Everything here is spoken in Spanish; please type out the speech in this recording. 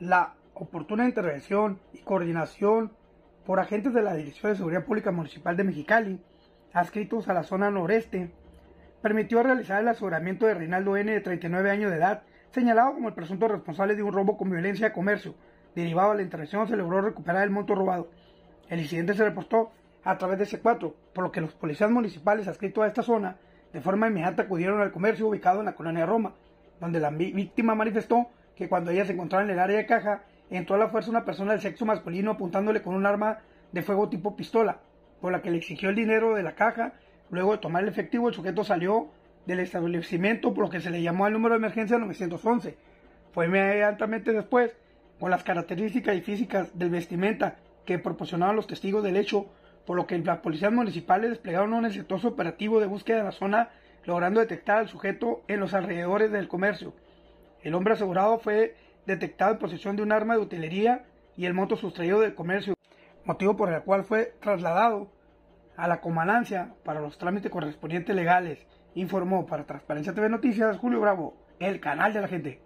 la oportuna intervención y coordinación por agentes de la Dirección de Seguridad Pública Municipal de Mexicali, adscritos a la zona noreste, permitió realizar el aseguramiento de Reinaldo N. de 39 años de edad, señalado como el presunto responsable de un robo con violencia de comercio. Derivado de la intervención se logró recuperar el monto robado. El incidente se reportó a través de C4, por lo que los policías municipales adscritos a esta zona de forma inmediata acudieron al comercio ubicado en la colonia Roma, donde la víctima manifestó que cuando ella se encontraba en el área de caja, entró a la fuerza una persona del sexo masculino apuntándole con un arma de fuego tipo pistola, por la que le exigió el dinero de la caja. Luego de tomar el efectivo, el sujeto salió del establecimiento, por lo que se le llamó al número de emergencia 911. Fue inmediatamente después, con las características y físicas del vestimenta que proporcionaban los testigos del hecho, por lo que las policías municipales desplegaron un exitoso operativo de búsqueda de la zona, logrando detectar al sujeto en los alrededores del comercio. El hombre asegurado fue detectado en posesión de un arma de utilería y el moto sustraído del comercio, motivo por el cual fue trasladado a la comandancia para los trámites correspondientes legales, informó para Transparencia TV Noticias Julio Bravo, el canal de la gente.